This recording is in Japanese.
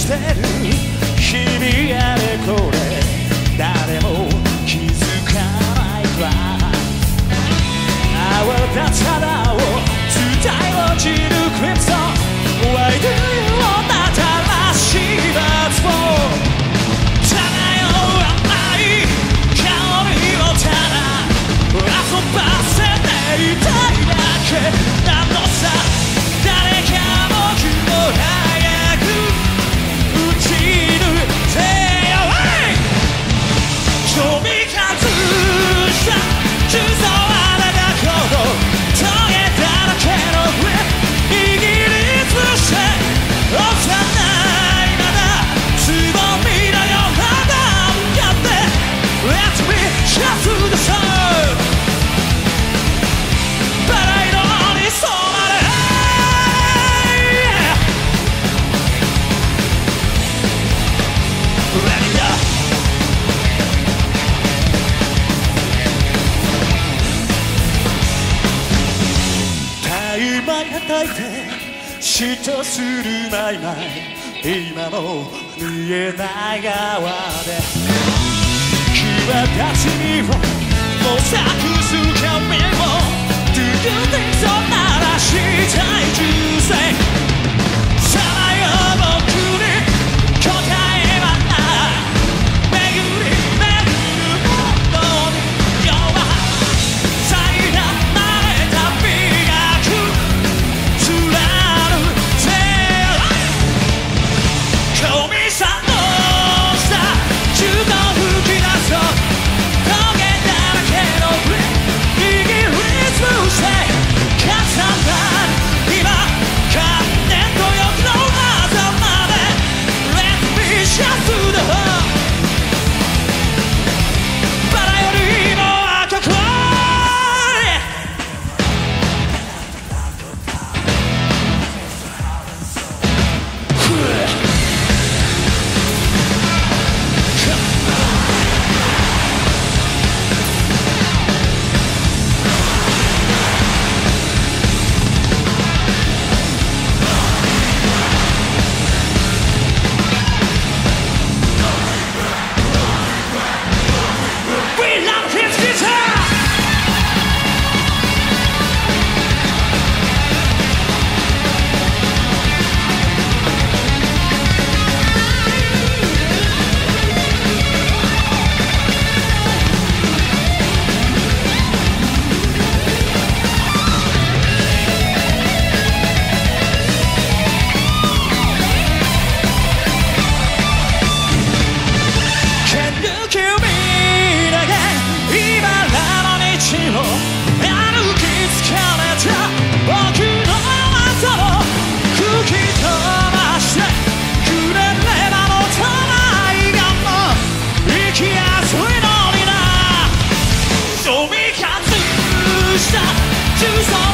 してる日々あれこれ誰も気づかないわ。泡立つ花を伝え落ちるクリプト Why do you want that 新しい夏を漂わない香りをただ遊ばせていたいだけだとするいまい今も見えない側で立ちには choose